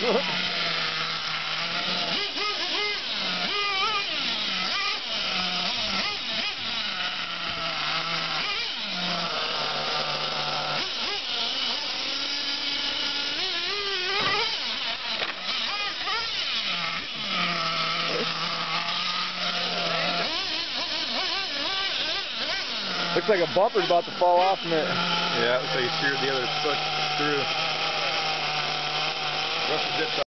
Looks like a bumper's about to fall off from it. Yeah, looks like he sheared the other foot through. Vamos deixar.